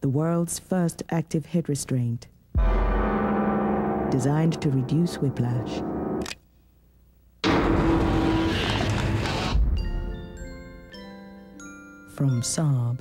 The world's first active head restraint, designed to reduce whiplash. From Saab.